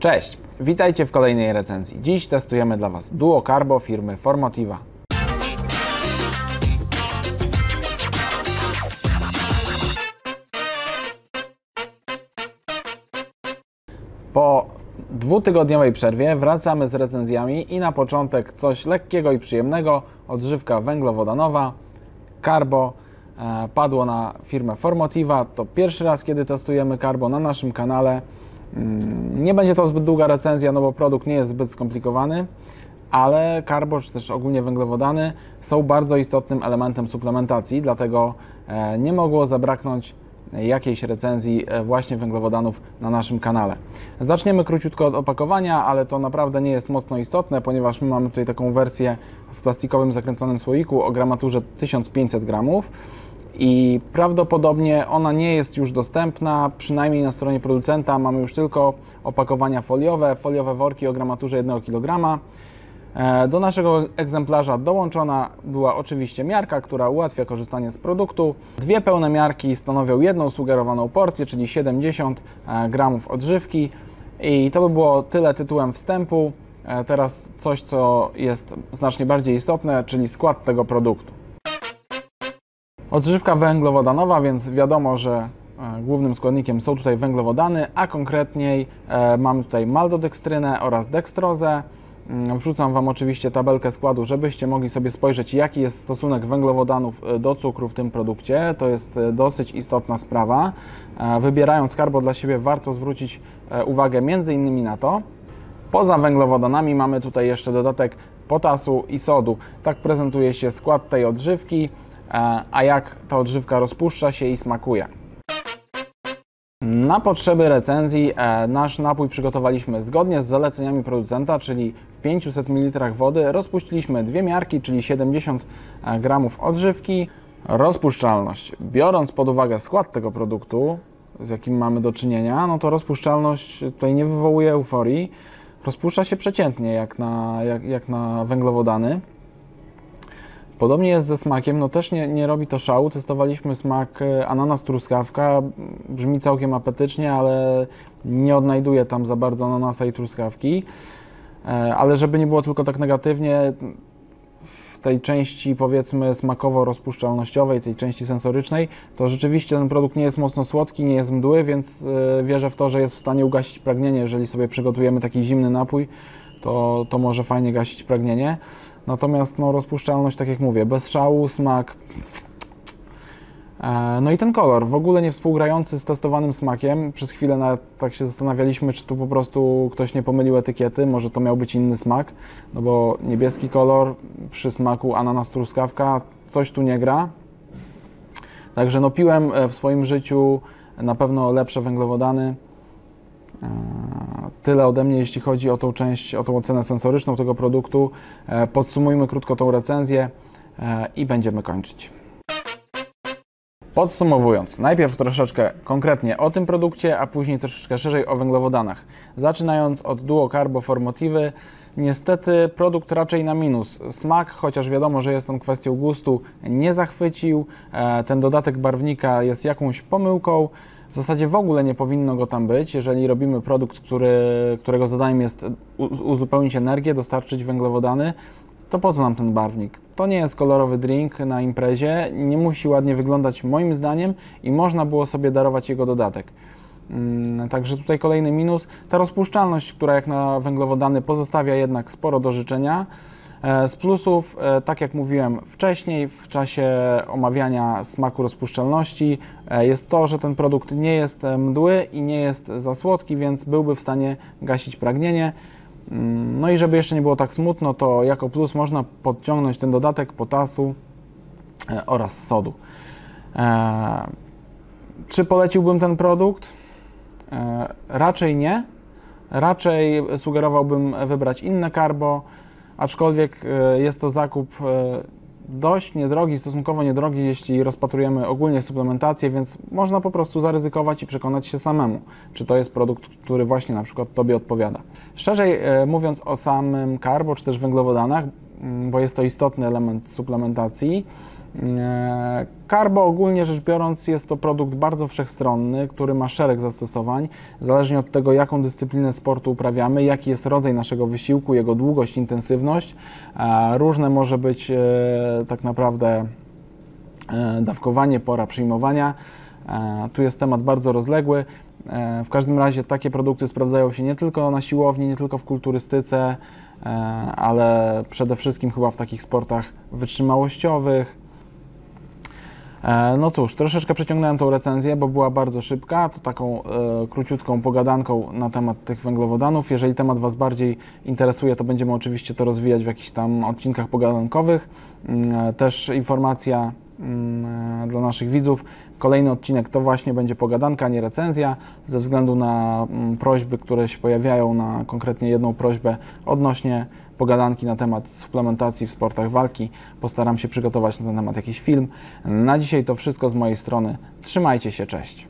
Cześć, witajcie w kolejnej recenzji. Dziś testujemy dla Was Duo Carbo firmy Formotiva. Po dwutygodniowej przerwie wracamy z recenzjami i na początek coś lekkiego i przyjemnego. Odżywka węglowodanowa Carbo e, padło na firmę Formotiva. To pierwszy raz, kiedy testujemy Carbo na naszym kanale. Mm, Nie będzie to zbyt długa recenzja, no bo produkt nie jest zbyt skomplikowany, ale karbo, czy też ogólnie węglowodany są bardzo istotnym elementem suplementacji, dlatego e, nie mogło zabraknąć jakiejś recenzji e, właśnie węglowodanów na naszym kanale. Zaczniemy króciutko od opakowania, ale to naprawdę nie jest mocno istotne, ponieważ my mamy tutaj taką wersję w plastikowym zakręconym słoiku o gramaturze 1500 gramów i prawdopodobnie ona nie jest już dostępna, przynajmniej na stronie producenta mamy już tylko opakowania foliowe, foliowe worki o gramaturze 1 kg. E, Do naszego egzemplarza dołączona była oczywiście miarka, która ułatwia korzystanie z produktu. Dwie pełne miarki stanowią jedną sugerowaną porcję, czyli 70 e, gramów odżywki. I to by było tyle tytułem wstępu. E, Teraz coś, co jest znacznie bardziej istotne, czyli skład tego produktu. Odżywka węglowodanowa, więc wiadomo, że e, głównym składnikiem są tutaj węglowodany, a konkretniej e, mamy tutaj maltodekstrynę oraz dekstrozę. Mm, Wrzucam Wam oczywiście tabelkę składu, żebyście mogli sobie spojrzeć, jaki jest stosunek węglowodanów e, do cukru w tym produkcie. To jest dosyć istotna sprawa. Wybierając karbo dla siebie, warto zwrócić uwagę innymi na to. Poza węglowodanami mamy tutaj jeszcze dodatek potasu i sodu. Tak prezentuje się skład tej odżywki, a jak ta odżywka rozpuszcza się i smakuje. Na potrzeby recenzji e, nasz napój przygotowaliśmy zgodnie z zaleceniami producenta, czyli w 500 ml wody rozpuściliśmy dwie miarki, czyli 70 g odżywki. Rozpuszczalność. Biorąc pod uwagę skład tego produktu, z jakim mamy do czynienia, no to rozpuszczalność tutaj nie wywołuje euforii. Rozpuszcza się przeciętnie, jak na, jak, jak na węglowodany. Podobnie jest ze smakiem, no też nie, nie robi to szału. Testowaliśmy smak e, ananas truskawka, brzmi całkiem apetycznie, ale nie odnajduję tam za bardzo ananasa i truskawki. E, Ale żeby nie było tylko tak negatywnie, w tej części powiedzmy smakowo-rozpuszczalnościowej, tej części sensorycznej, to rzeczywiście ten produkt nie jest mocno słodki, nie jest mdły, więc e, wierzę w to, że jest w stanie ugasić pragnienie. Jeżeli sobie przygotujemy taki zimny napój, to, to może fajnie gasić pragnienie. Natomiast no, rozpuszczalność, tak jak mówię, bez szału, smak. E, No i ten kolor, w ogóle nie współgrający z testowanym smakiem. Przez chwilę nawet tak się zastanawialiśmy, czy tu po prostu ktoś nie pomylił etykiety, może to miał być inny smak, no bo niebieski kolor przy smaku ananas truskawka, coś tu nie gra. Także no piłem e, w swoim życiu na pewno lepsze węglowodany. E, Tyle ode mnie, jeśli chodzi o tą część, o tą ocenę sensoryczną tego produktu. E, Podsumujmy krótko tą recenzję e, i będziemy kończyć. Podsumowując, najpierw troszeczkę konkretnie o tym produkcie, a później troszeczkę szerzej o węglowodanach. Zaczynając od Duo Carbo Formotiwy, niestety produkt raczej na minus. Smak, chociaż wiadomo, że jest on kwestią gustu, nie zachwycił. Ten dodatek barwnika jest jakąś pomyłką. W zasadzie w ogóle nie powinno go tam być, jeżeli robimy produkt, który, którego zadaniem jest uzupełnić energię, dostarczyć węglowodany, to po co nam ten barwnik? To nie jest kolorowy drink na imprezie, nie musi ładnie wyglądać moim zdaniem i można było sobie darować jego dodatek. Mm, Także tutaj kolejny minus. Ta rozpuszczalność, która jak na węglowodany pozostawia jednak sporo do życzenia. E, Z plusów, e, tak jak mówiłem wcześniej, w czasie omawiania smaku rozpuszczalności, e, jest to, że ten produkt nie jest mdły i nie jest za słodki, więc byłby w stanie gasić pragnienie. Mm, No i żeby jeszcze nie było tak smutno, to jako plus można podciągnąć ten dodatek potasu oraz sodu. Czy poleciłbym ten produkt? Raczej nie. Raczej sugerowałbym wybrać inne karbo, aczkolwiek e, jest to zakup e, dość niedrogi, stosunkowo niedrogi, jeśli rozpatrujemy ogólnie suplementację, więc można po prostu zaryzykować i przekonać się samemu, czy to jest produkt, który właśnie na przykład Tobie odpowiada. Szerzej e, mówiąc o samym karbo, czy też węglowodanach, mm, bo jest to istotny element suplementacji, E, Carbo ogólnie rzecz biorąc jest to produkt bardzo wszechstronny, który ma szereg zastosowań. Zależnie od tego, jaką dyscyplinę sportu uprawiamy, jaki jest rodzaj naszego wysiłku, jego długość, intensywność, e, różne może być e, tak naprawdę e, dawkowanie, pora przyjmowania. E, Tu jest temat bardzo rozległy. E, W każdym razie takie produkty sprawdzają się nie tylko na siłowni, nie tylko w kulturystyce, e, ale przede wszystkim chyba w takich sportach wytrzymałościowych. E, No cóż, troszeczkę przeciągnąłem tą recenzję, bo była bardzo szybka. To taką e, króciutką pogadanką na temat tych węglowodanów. Jeżeli temat Was bardziej interesuje, to będziemy oczywiście to rozwijać w jakichś tam odcinkach pogadankowych. Mm, e, Też informacja dla naszych widzów. Kolejny odcinek to właśnie będzie pogadanka, nie recenzja, ze względu na mm, prośby, które się pojawiają, na konkretnie jedną prośbę odnośnie pogadanki na temat suplementacji w sportach walki. Postaram się przygotować na ten temat jakiś film. Na dzisiaj to wszystko z mojej strony. Trzymajcie się, cześć.